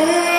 Hey.